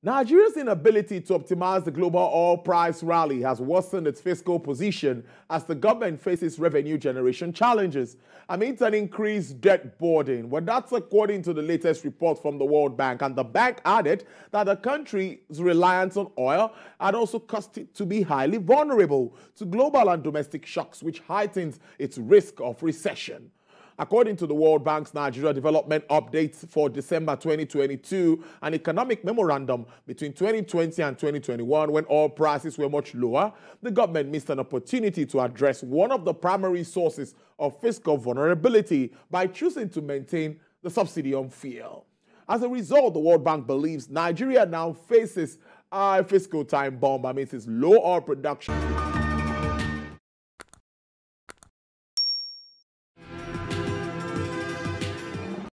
Nigeria's inability to optimize the global oil price rally has worsened its fiscal position as the government faces revenue generation challenges amidst an increased debt burden. Well, that's according to the latest report from the World Bank. And the bank added that the country's reliance on oil had also caused it to be highly vulnerable to global and domestic shocks, which heightens its risk of recession. According to the World Bank's Nigeria Development Updates for December 2022, an economic memorandum between 2020 and 2021, when oil prices were much lower, the government missed an opportunity to address one of the primary sources of fiscal vulnerability by choosing to maintain the subsidy on fuel. As a result, the World Bank believes Nigeria now faces a fiscal time bomb amidst its low oil production.